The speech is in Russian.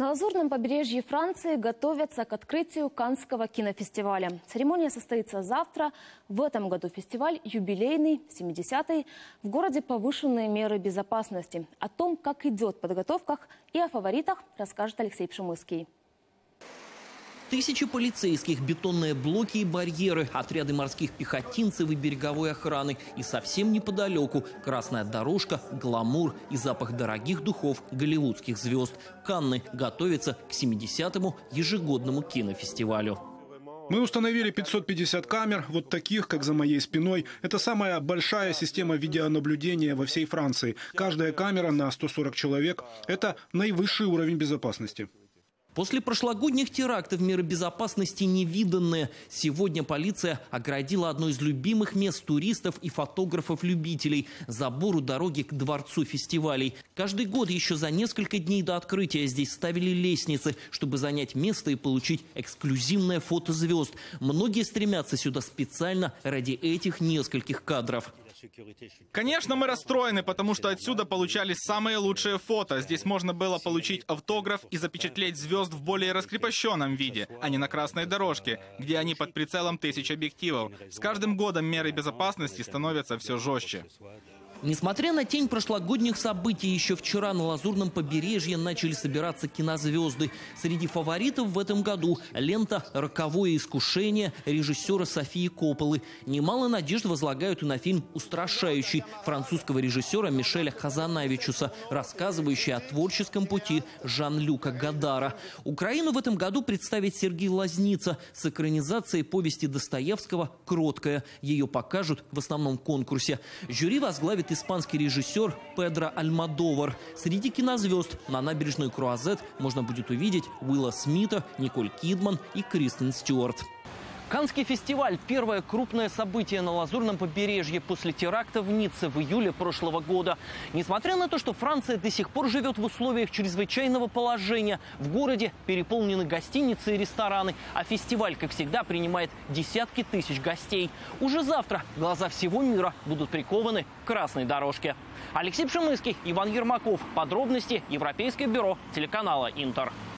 На Лазурном побережье Франции готовятся к открытию Канского кинофестиваля. Церемония состоится завтра. В этом году фестиваль юбилейный, 70-й. В городе повышенные меры безопасности. О том, как идет подготовка и о фаворитах, расскажет Алексей Пшемыский. Тысячи полицейских, бетонные блоки и барьеры, отряды морских пехотинцев и береговой охраны. И совсем неподалеку красная дорожка, гламур и запах дорогих духов голливудских звезд. Канны готовятся к 70-му ежегодному кинофестивалю. Мы установили 550 камер, вот таких, как за моей спиной. Это самая большая система видеонаблюдения во всей Франции. Каждая камера на 140 человек. Это наивысший уровень безопасности. После прошлогодних терактов меры безопасности невиданные. Сегодня полиция оградила одно из любимых мест туристов и фотографов-любителей – забор у дороги к дворцу фестивалей. Каждый год еще за несколько дней до открытия здесь ставили лестницы, чтобы занять место и получить эксклюзивное фото звезд. Многие стремятся сюда специально ради этих нескольких кадров. Конечно, мы расстроены, потому что отсюда получались самые лучшие фото. Здесь можно было получить автограф и запечатлеть звезд в более раскрепощенном виде, а не на красной дорожке, где они под прицелом тысяч объективов. С каждым годом меры безопасности становятся все жестче. Несмотря на тень прошлогодних событий, еще вчера на Лазурном побережье начали собираться кинозвезды. Среди фаворитов в этом году лента «Роковое искушение» режиссера Софии Копполы. Немало надежд возлагают и на фильм «Устрашающий» французского режиссера Мишеля Хазанавичуса, рассказывающий о творческом пути Жан-Люка Гадара. Украину в этом году представит Сергей Лазница с экранизацией повести Достоевского «Кроткая». Ее покажут в основном конкурсе. Жюри возглавит испанский режиссер Педро Альмадовар. Среди кинозвезд на набережной Круазет можно будет увидеть Уилла Смита, Николь Кидман и Кристен Стюарт. Канский фестиваль – первое крупное событие на Лазурном побережье после теракта в Ницце в июле прошлого года. Несмотря на то, что Франция до сих пор живет в условиях чрезвычайного положения, в городе переполнены гостиницы и рестораны, а фестиваль, как всегда, принимает десятки тысяч гостей. Уже завтра глаза всего мира будут прикованы к красной дорожке. Алексей Пшемыский, Иван Ермаков. Подробности Европейское бюро телеканала «Интер».